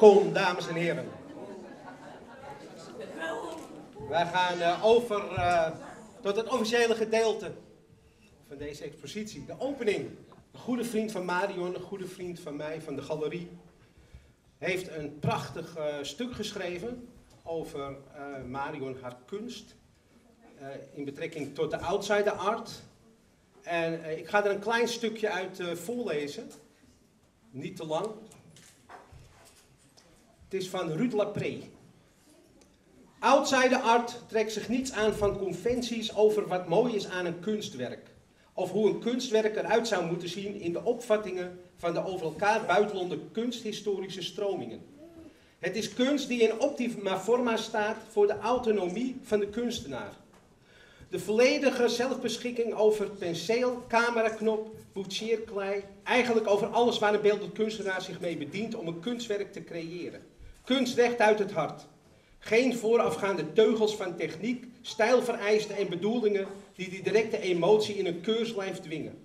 Welkom, dames en heren. Wij gaan uh, over uh, tot het officiële gedeelte van deze expositie. De opening. Een goede vriend van Marion, een goede vriend van mij, van de galerie, heeft een prachtig uh, stuk geschreven over Marion, haar kunst. in betrekking tot de outsider art. En ik ga er een klein stukje uit voorlezen. Niet te lang. Het is van Ruud Lapré. Outsider art trekt zich niets aan van conventies over wat mooi is aan een kunstwerk. Of hoe een kunstwerk eruit zou moeten zien in de opvattingen van de over elkaar buitelende kunsthistorische stromingen. Het is kunst die in optima forma staat voor de autonomie van de kunstenaar. De volledige zelfbeschikking over penseel, cameraknop, boetseerklei, eigenlijk over alles waar een beeldend kunstenaar zich mee bedient om een kunstwerk te creëren. Kunst recht uit het hart. Geen voorafgaande teugels van techniek, stijlvereisten en bedoelingen die die directe emotie in een keurslijf dwingen.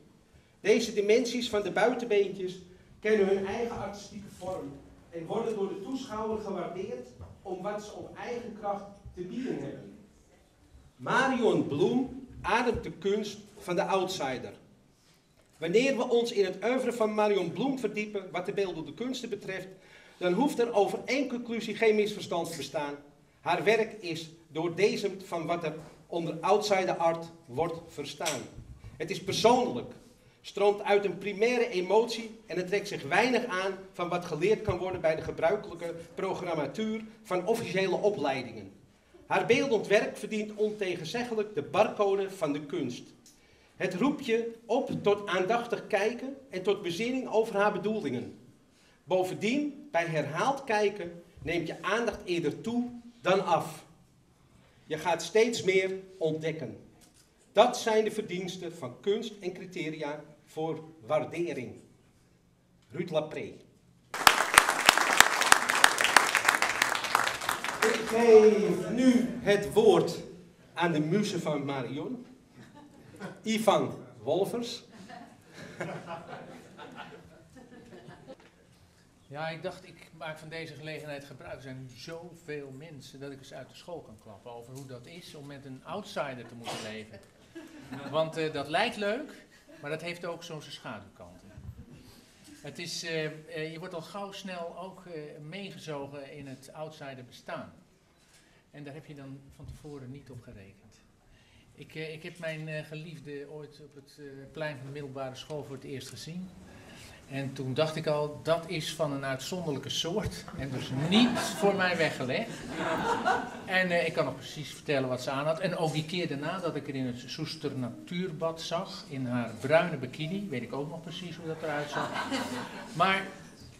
Deze dimensies van de buitenbeentjes kennen hun eigen artistieke vorm en worden door de toeschouwer gewaardeerd om wat ze op eigen kracht te bieden hebben. Marion Bloem ademt de kunst van de outsider. Wanneer we ons in het oeuvre van Marion Bloem verdiepen wat de beeldende kunsten betreft, dan hoeft er over één conclusie geen misverstand te bestaan. Haar werk is doordezemd van wat er onder outsider art wordt verstaan. Het is persoonlijk, stroomt uit een primaire emotie en het trekt zich weinig aan van wat geleerd kan worden bij de gebruikelijke programmatuur van officiële opleidingen. Haar beeldend verdient ontegenzeggelijk de barcode van de kunst. Het roept je op tot aandachtig kijken en tot bezinning over haar bedoelingen. Bovendien, bij herhaald kijken neemt je aandacht eerder toe dan af. Je gaat steeds meer ontdekken. Dat zijn de verdiensten van kunst en criteria voor waardering. Ruud Lapré. Ik geef nu het woord aan de muze van Marion, Ivan Wolvers. Ja, ik dacht, ik maak van deze gelegenheid gebruik. Er zijn zoveel mensen dat ik eens uit de school kan klappen over hoe dat is om met een outsider te moeten leven. Want uh, dat lijkt leuk, maar dat heeft ook zo'n schaduwkanten. Het is, uh, uh, je wordt al gauw snel ook meegezogen in het outsider bestaan. En daar heb je dan van tevoren niet op gerekend. Ik, ik heb mijn geliefde ooit op het plein van de middelbare school voor het eerst gezien. En toen dacht ik al, dat is van een uitzonderlijke soort. En dus niet voor mij weggelegd. En uh, ik kan nog precies vertellen wat ze aan had. En ook die keer daarna dat ik er in het Soester Natuurbad zag, in haar bruine bikini, weet ik ook nog precies hoe dat eruit zag. Maar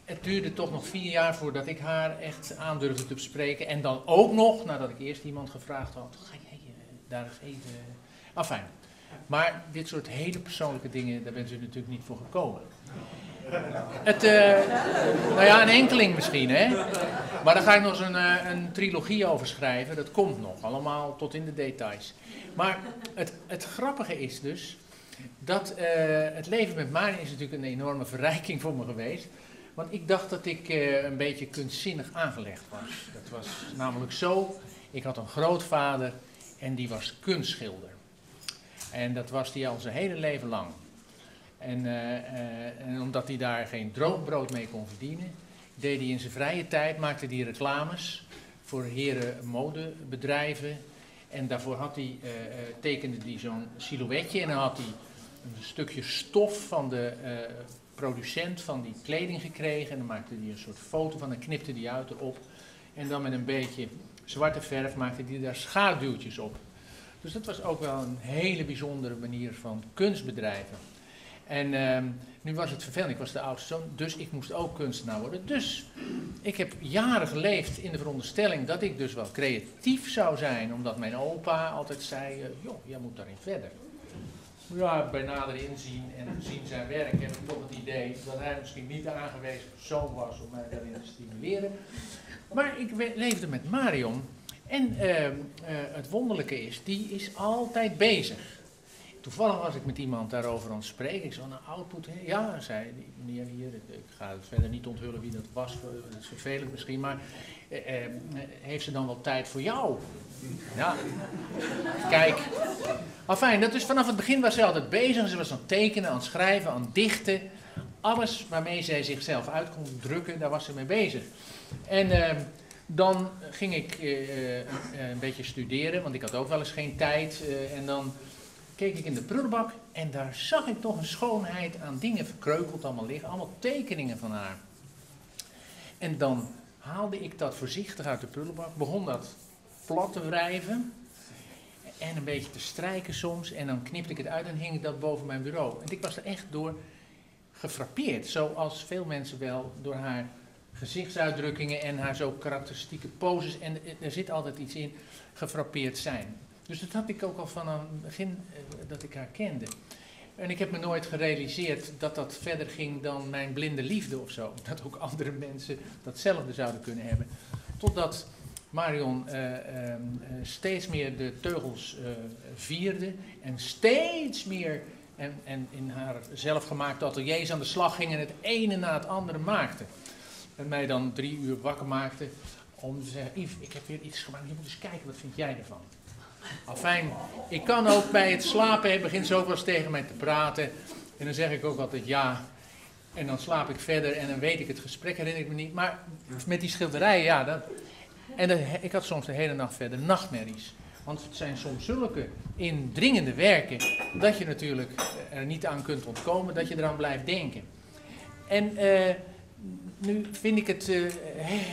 het duurde toch nog vier jaar voordat ik haar echt aandurfde te bespreken. En dan ook nog, nadat ik eerst iemand gevraagd had, ga jij uh, daar eens even... Enfin, maar dit soort hele persoonlijke dingen, daar bent u natuurlijk niet voor gekomen. Het, uh, nou ja, een enkeling misschien, hè. Maar daar ga ik nog eens een, uh, een trilogie over schrijven. Dat komt nog, allemaal tot in de details. Maar het, het grappige is dus dat uh, het leven met Maarten is natuurlijk een enorme verrijking voor me geweest. Want ik dacht dat ik een beetje kunstzinnig aangelegd was. Dat was namelijk zo, ik had een grootvader en die was kunstschilder. En dat was hij al zijn hele leven lang. En, uh, uh, en, omdat hij daar geen droogbrood mee kon verdienen, deed hij in zijn vrije tijd, maakte hij reclames voor heren modebedrijven. En daarvoor had hij, uh, tekende hij zo'n silhouetje en dan had hij een stukje stof van de producent van die kleding gekregen. En dan maakte hij een soort foto van en knipte hij uit erop. En dan met een beetje zwarte verf maakte hij daar schaduwtjes op. Dus dat was ook wel een hele bijzondere manier van kunstbedrijven. En uh, nu was het vervelend, ik was de oudste zoon, dus ik moest ook kunstenaar worden. Dus ik heb jaren geleefd in de veronderstelling dat ik dus wel creatief zou zijn, omdat mijn opa altijd zei, uh, joh, jij moet daarin verder. Ja, bij nader inzien en gezien zijn werk heb ik toch het idee dat hij misschien niet de aangewezen persoon was om mij daarin te stimuleren. Maar ik leefde met Marion en uh, het wonderlijke is, die is altijd bezig. Toevallig was ik met iemand daarover aan het spreken. Ik zei, een output, hè? ja, zei die meneer hier, ik ga het verder niet onthullen wie dat was, dat is vervelend misschien, maar eh, eh, heeft ze dan wel tijd voor jou? Ja, kijk. Enfin, dat is vanaf het begin was ze altijd bezig. Ze was aan het tekenen, aan het schrijven, aan het dichten. Alles waarmee zij zichzelf uit kon drukken, daar was ze mee bezig. En eh, dan ging ik eh, eh, een beetje studeren, want ik had ook wel eens geen tijd. en dan keek ik in de prullenbak en daar zag ik toch een schoonheid aan dingen verkreukeld allemaal liggen. Allemaal tekeningen van haar. En dan haalde ik dat voorzichtig uit de prullenbak, begon dat plat te wrijven en een beetje te strijken soms. En dan knipte ik het uit en hing ik dat boven mijn bureau. En ik was er echt door gefrappeerd, zoals veel mensen wel door haar gezichtsuitdrukkingen en haar zo karakteristieke poses. En er zit altijd iets in, gefrappeerd zijn. Dus dat had ik ook al vanaf het begin eh, dat ik haar kende. En ik heb me nooit gerealiseerd dat dat verder ging dan mijn blinde liefde of zo. Dat ook andere mensen datzelfde zouden kunnen hebben. Totdat Marion eh, ehm, eh, steeds meer de teugels vierde en steeds meer en, en in haar zelfgemaakte ateliers aan de slag ging en het ene na het andere maakte. En mij dan drie uur wakker maakte om te zeggen, Yves, ik heb weer iets gemaakt, je moet eens kijken, wat vind jij ervan? Afijn, ik kan ook bij het slapen, hè, begint wel tegen mij te praten. En dan zeg ik ook altijd ja. En dan slaap ik verder en dan weet ik het gesprek, herinner ik me niet. Maar met die schilderijen, ja. Dat, en ik had soms de hele nacht verder nachtmerries. Want het zijn soms zulke indringende werken dat je natuurlijk er niet aan kunt ontkomen, dat je eraan blijft denken. En eh, nu vind ik het eh,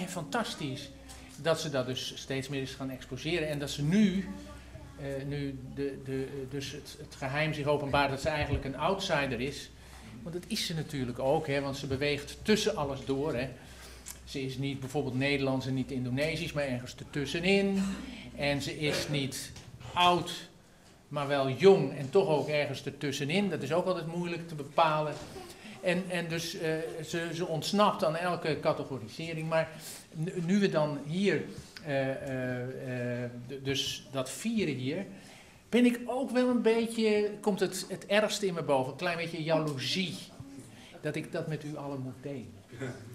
fantastisch dat ze dat dus steeds meer is gaan exposeren. En dat ze nu, eh, nu de, de, dus het, geheim zich openbaart dat ze eigenlijk een outsider is. Want dat is ze natuurlijk ook, hè, want ze beweegt tussen alles door. Hè. Ze is niet bijvoorbeeld Nederlands en niet Indonesisch, maar ergens ertussenin. En ze is niet oud, maar wel jong en toch ook ergens ertussenin. Dat is ook altijd moeilijk te bepalen. En, en dus eh, ze, ze ontsnapt aan elke categorisering. Maar nu, we dan hier, dus dat vieren hier, ben ik ook wel een beetje, komt het, het ergste in me boven, een klein beetje jaloezie. Dat ik dat met u allen moet delen.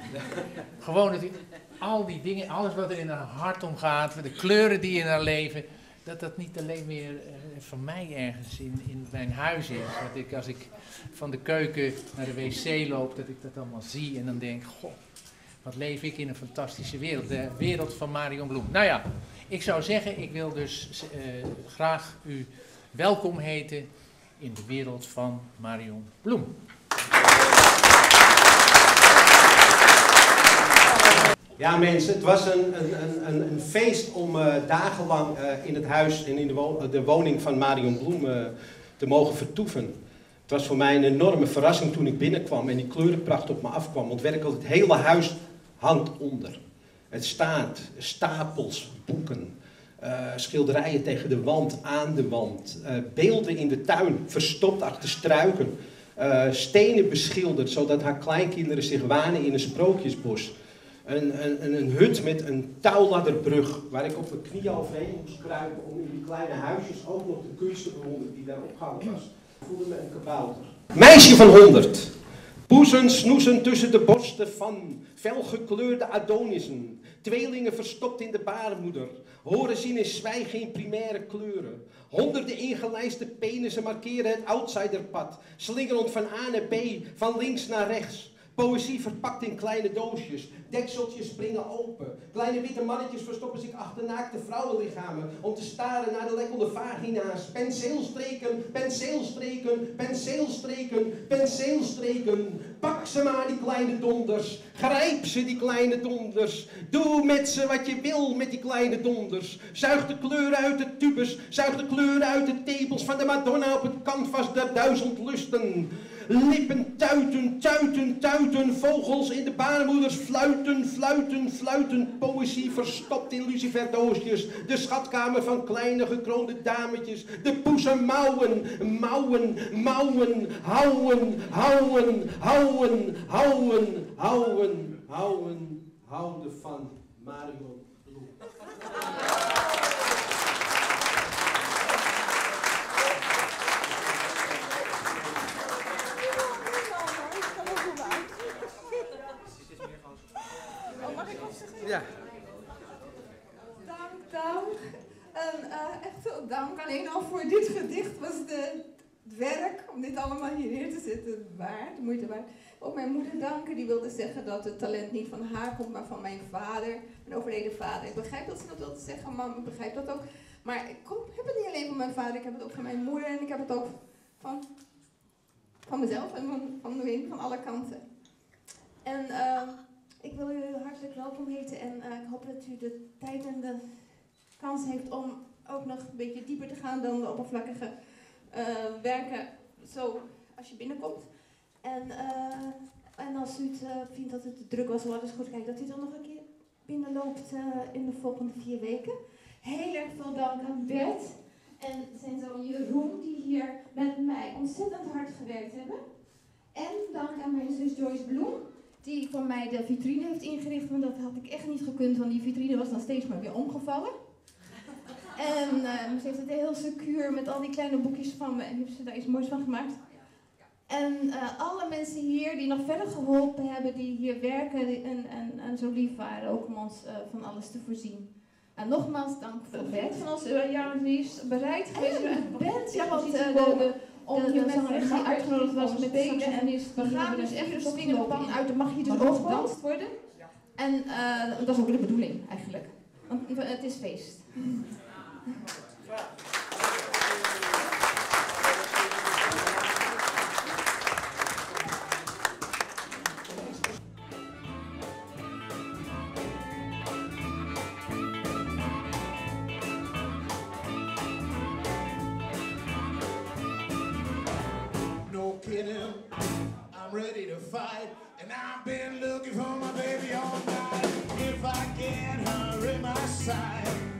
Gewoon dat u, al die dingen, alles wat er in haar hart omgaat, de kleuren die in haar leven, dat dat niet alleen meer eh, van mij ergens in, in mijn huis is. Dat ik als ik van de keuken naar de wc loop, dat ik dat allemaal zie en dan denk, goh, wat leef ik in een fantastische wereld. De wereld van Marion Bloem. Nou ja, ik zou zeggen, ik wil dus eh, graag u welkom heten in de wereld van Marion Bloem. Ja mensen, het was een, een, een, een, feest om eh, dagenlang eh, in het huis en in de, de woning van Marion Bloem te mogen vertoeven. Het was voor mij een enorme verrassing toen ik binnenkwam en die kleurenpracht op me afkwam. Want werkelijk het hele huis hangt onder. Het staat, stapels, boeken, eh, schilderijen tegen de wand, aan de wand, eh, beelden in de tuin, verstopt achter struiken. eh, stenen beschilderd, zodat haar kleinkinderen zich wanen in een sprookjesbos. Een, een, een, hut met een touwladderbrug, waar ik op mijn knieën overheen moest kruipen om in die kleine huisjes ook nog de kunst te bewonderen die daar opgehangen was. Voelde me een kabouter. Meisje van 100. Poezen snoezen tussen de borsten van felgekleurde adonissen. Tweelingen verstopt in de baarmoeder. Horen zien in zwijgen in primaire kleuren. Honderden ingelijste penissen markeren het outsiderpad. Slingerend van A naar B, van links naar rechts. Poëzie verpakt in kleine doosjes. Dekseltjes springen open. Kleine witte mannetjes verstoppen zich achter naakte vrouwenlichamen om te staren naar de lekkende vagina's. Penseelstreken, penseelstreken, penseelstreken, penseelstreken. Pak ze maar, die kleine donders. Grijp ze, die kleine donders. Doe met ze wat je wil met die kleine donders. Zuig de kleuren uit de tubes. Zuig de kleuren uit de tepels van de Madonna op het canvas der duizend lusten. Lippen tuiten, tuiten, tuiten. Vogels in de baarmoeders fluiten, fluiten, fluiten. Poëzie verstopt in luciferdoosjes. De schatkamer van kleine gekroonde dametjes. De poesen mouwen, mouwen, mouwen. Houden, houden, houden, houden, houden, houden, houden van Marion Bloem. Dit gedicht was de, het werk om dit allemaal hier neer te zetten waard, de moeite waard. Ook mijn moeder danken, die wilde zeggen dat het talent niet van haar komt, maar van mijn vader, mijn overleden vader. Ik begrijp dat ze dat wilde zeggen, mam, ik begrijp dat ook. Maar ik kom, heb het niet alleen van mijn vader, ik heb het ook van mijn moeder en ik heb het ook van, van mezelf en van, van Wim, van alle kanten. En uh, ik wil u hartelijk welkom heten en uh, ik hoop dat u de tijd en de kans heeft om ook nog een beetje dieper te gaan dan de oppervlakkige uh, werken zo als je binnenkomt. En, uh, en als u het uh, vindt dat het druk was, wat is goed kijken, dat u dan nog een keer binnenloopt in de volgende vier weken. Heel erg veel dank aan Bert en zijn zoon Jeroen, die hier met mij ontzettend hard gewerkt hebben. En dank aan mijn zus Joyce Bloem, die voor mij de vitrine heeft ingericht, want dat had ik echt niet gekund, want die vitrine was dan steeds maar weer omgevallen. En uh, ze heeft het heel secuur met al die kleine boekjes van me en heeft ze daar iets moois van gemaakt. En uh, alle mensen hier die nog verder geholpen hebben, die hier werken en, en, en zo lief waren, ook om ons uh, van alles te voorzien. En nogmaals dank voor Bert van ons uh, ja, die is bereid geweest. En Bert, ja, want de, de, om zangeres die uitgenodigd was met spelen. En we gaan dus even de swingerpan uit, dan mag je dus ook gedanst worden. En dat is ook de bedoeling eigenlijk, want het is feest. No kidding, I'm ready to fight, and I've been looking for my baby all night. If I get her in my boom,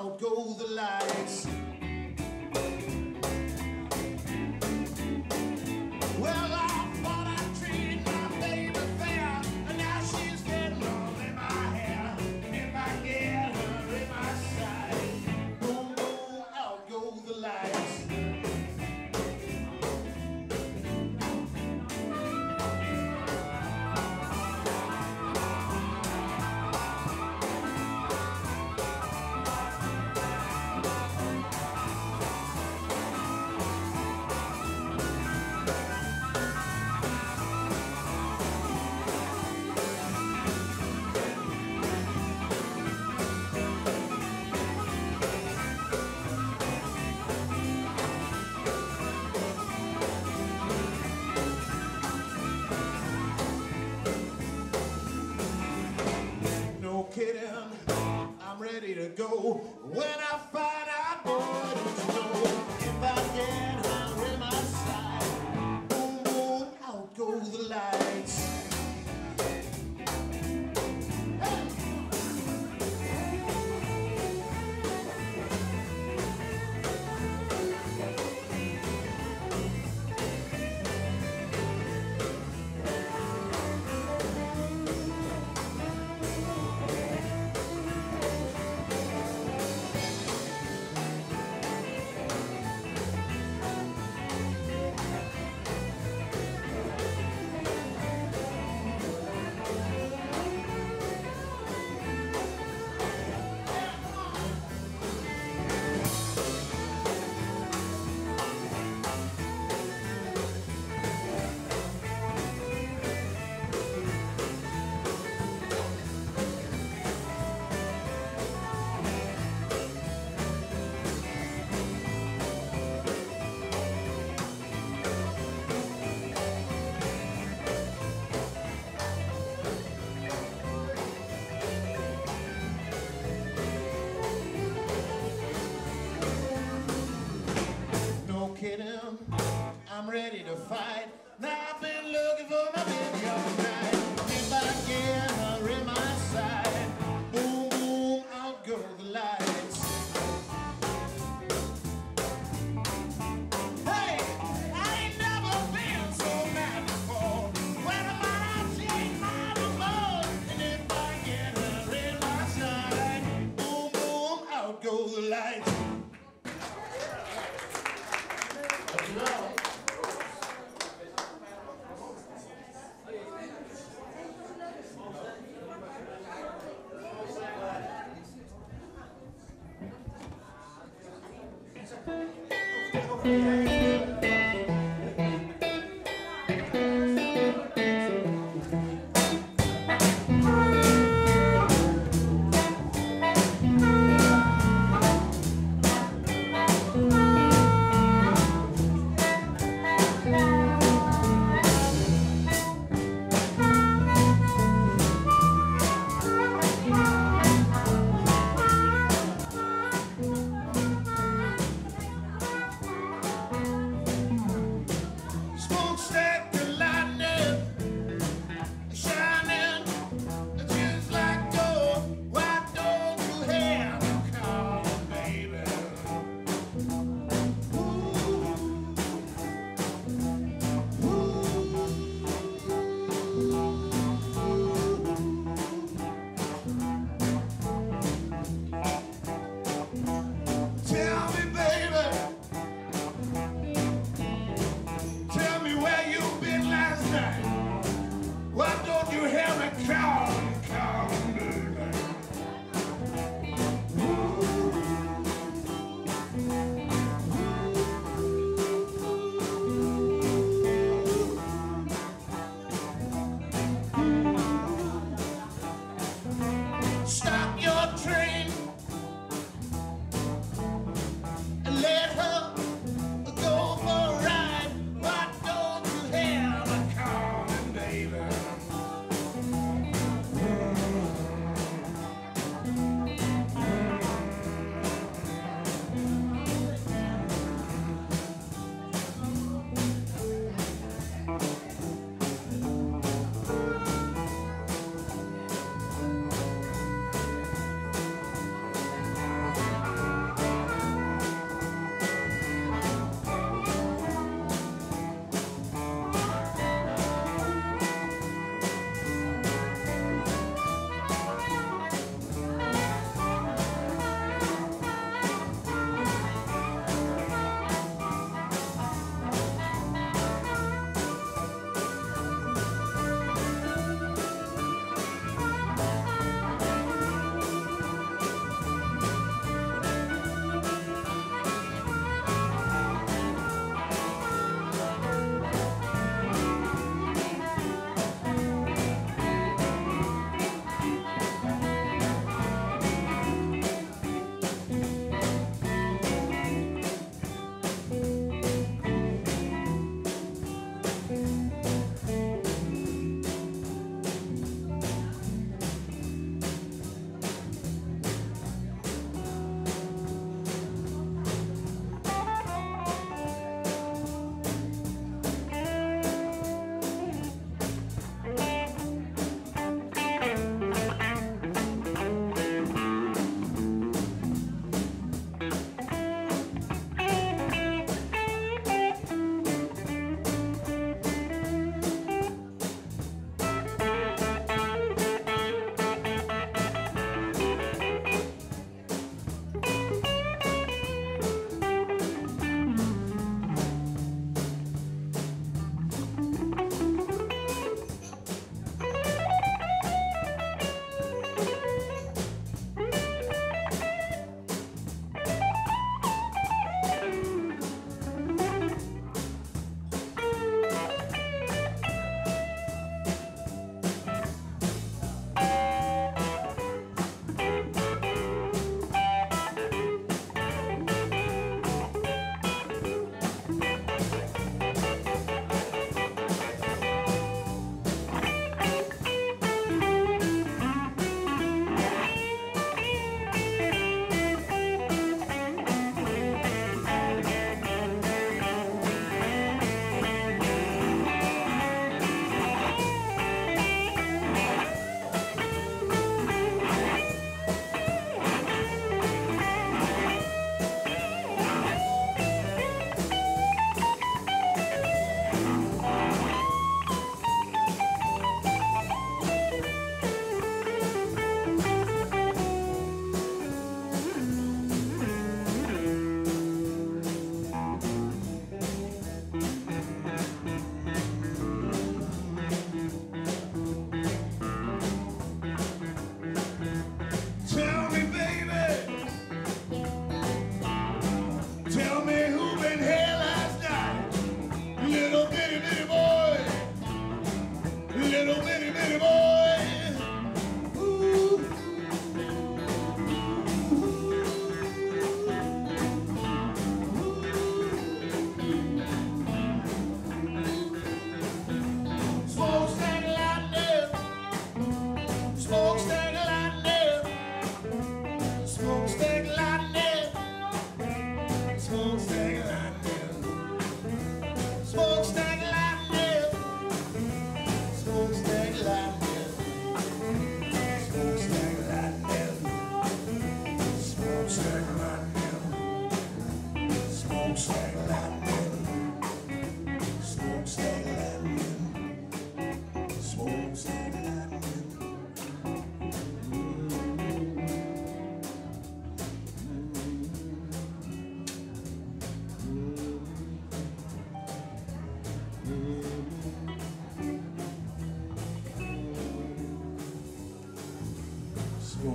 out go the lights. When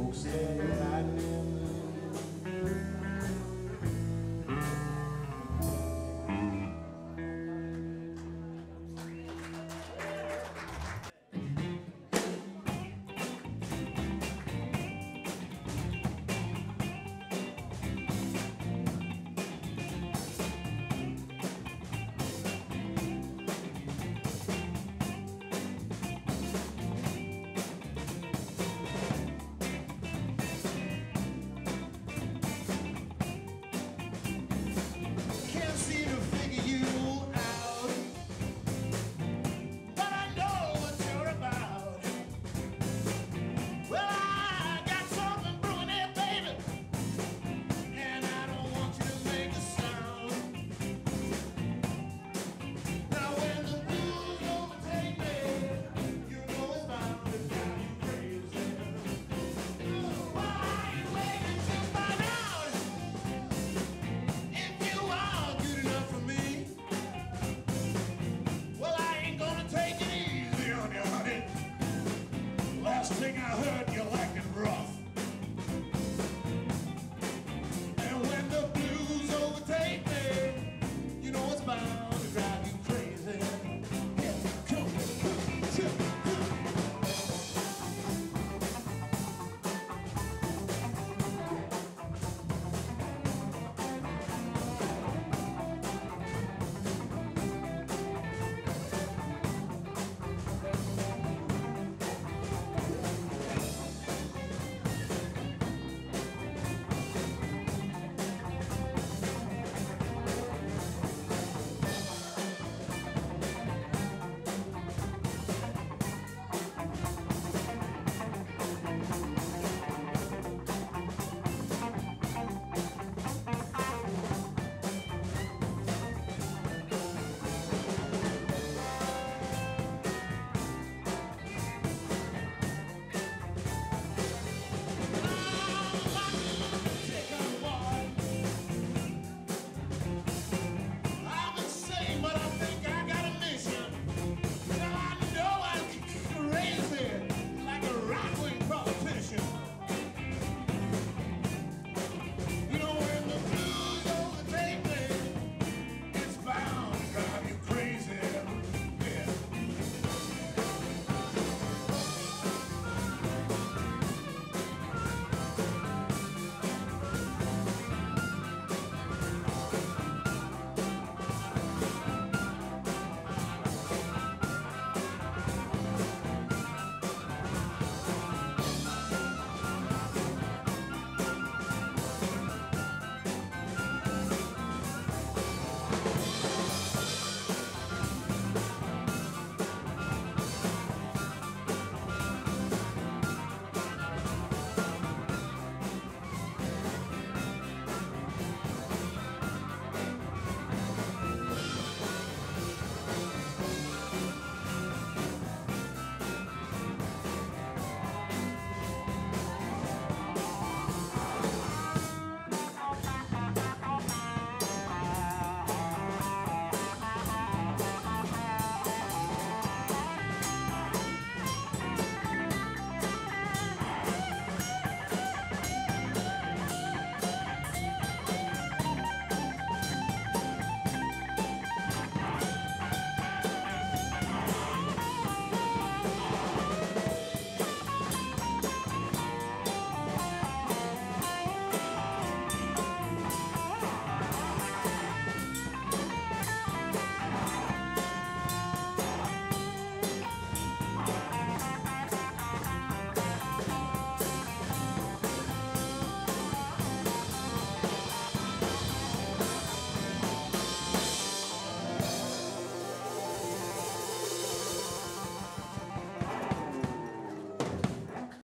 folks in.